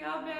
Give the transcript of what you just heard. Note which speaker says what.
Speaker 1: Ja.